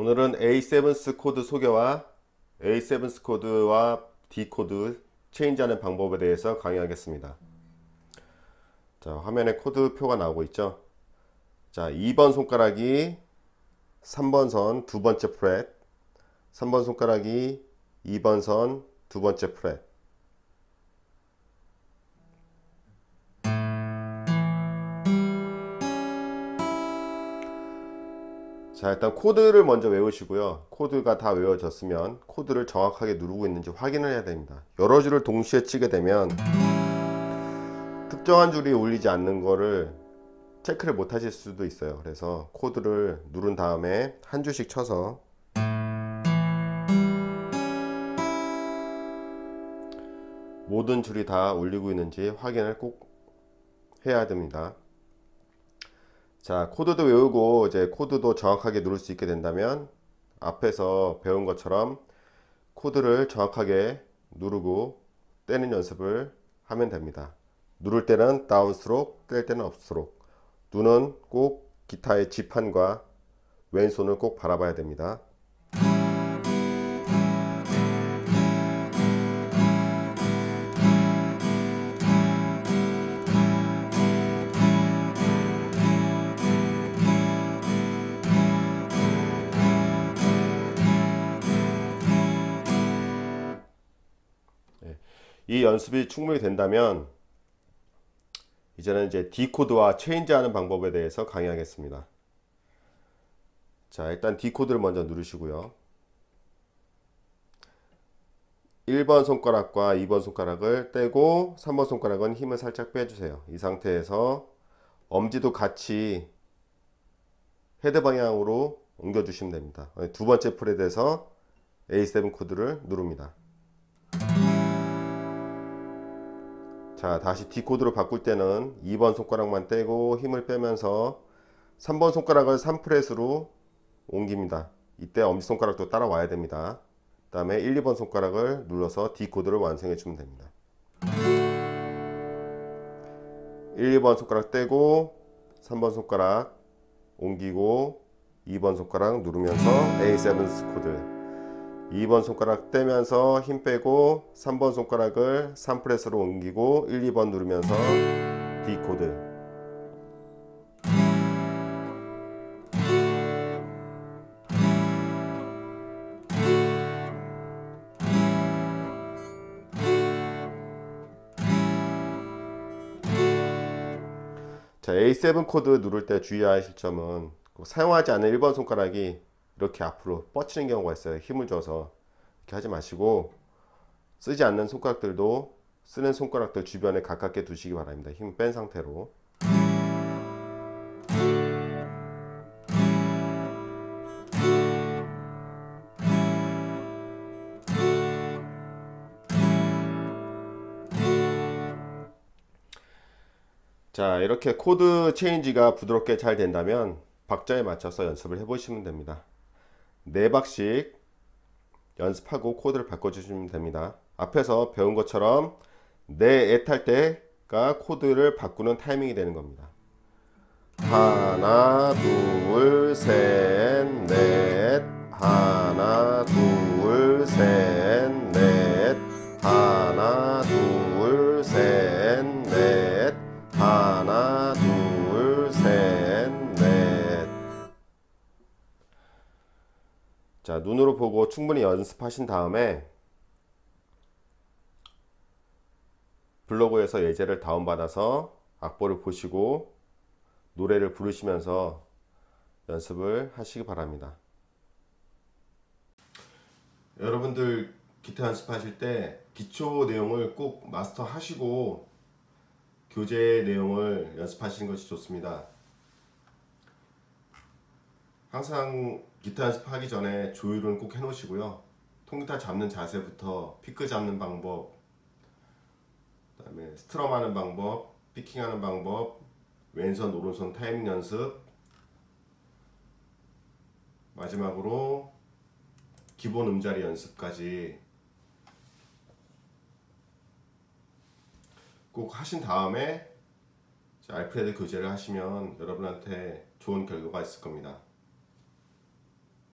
오늘은 A7th 코드 소개와 A7th 코드와 D 코드 체인지하는 방법에 대해서 강의하겠습니다. 자, 화면에 코드 표가 나오고 있죠. 자, 2번 손가락이 3번 선 두 번째 fret, 3번 손가락이 2번 선 두 번째 fret. 자 일단 코드를 먼저 외우시고요. 코드가 다 외워졌으면 코드를 정확하게 누르고 있는지 확인을 해야 됩니다. 여러 줄을 동시에 치게 되면 특정한 줄이 울리지 않는 거를 체크를 못 하실 수도 있어요. 그래서 코드를 누른 다음에 한 줄씩 쳐서 모든 줄이 다 울리고 있는지 확인을 꼭 해야 됩니다 자 코드도 외우고 이제 코드도 정확하게 누를 수 있게 된다면 앞에서 배운 것처럼 코드를 정확하게 누르고 떼는 연습을 하면 됩니다. 누를 때는 downstroke 뗄 때는 upstroke. 눈은 꼭 기타의 지판과 왼손을 꼭 바라봐야 됩니다 이 연습이 충분히 된다면 이제는 이제 D코드와 체인지하는 방법에 대해서 강의하겠습니다. 자 일단 D코드를 먼저 누르시고요. 1번 손가락과 2번 손가락을 떼고 3번 손가락은 힘을 살짝 빼주세요. 이 상태에서 엄지도 같이 헤드 방향으로 옮겨주시면 됩니다. 두 번째 프렛에서 A7 코드를 누릅니다. 자 다시 D 코드로 바꿀 때는 2번 손가락만 떼고 힘을 빼면서 3번 손가락을 3프렛으로 옮깁니다. 이때 엄지손가락도 따라와야 됩니다. 그 다음에 1, 2번 손가락을 눌러서 D 코드를 완성해 주면 됩니다. 1, 2번 손가락 떼고 3번 손가락 옮기고 2번 손가락 누르면서 A7 코드 2번 손가락 떼면서 힘 빼고 3번 손가락을 3프렛으로 옮기고 1, 2번 누르면서 D 코드. 자 A7 코드 누를 때 주의하실 점은 사용하지 않는 1번 손가락이 이렇게 앞으로 뻗치는 경우가 있어요. 힘을 줘서 이렇게 하지 마시고 쓰지 않는 손가락들도 쓰는 손가락들 주변에 가깝게 두시기 바랍니다. 힘 뺀 상태로. 자 이렇게 코드 체인지가 부드럽게 잘 된다면 박자에 맞춰서 연습을 해 보시면 됩니다 네 박씩 연습하고 코드를 바꿔주시면 됩니다. 앞에서 배운 것처럼 넷 and 할 때가 코드를 바꾸는 타이밍이 되는 겁니다. 하나 둘 셋 넷 자 눈으로 보고 충분히 연습하신 다음에 블로그에서 예제를 다운받아서 악보를 보시고 노래를 부르시면서 연습을 하시기 바랍니다. 여러분들 기타 연습하실 때 기초 내용을 꼭 마스터 하시고 교재 내용을 연습하시는 것이 좋습니다 항상 기타 연습하기 전에 조율은 꼭 해놓으시고요. 통기타 잡는 자세부터 피크 잡는 방법, 그 다음에 스트럼 하는 방법, 피킹 하는 방법, 왼손 오른손 타이밍 연습, 마지막으로 기본 음자리 연습까지 꼭 하신 다음에 알프레드 교재를 하시면 여러분한테 좋은 결과가 있을 겁니다.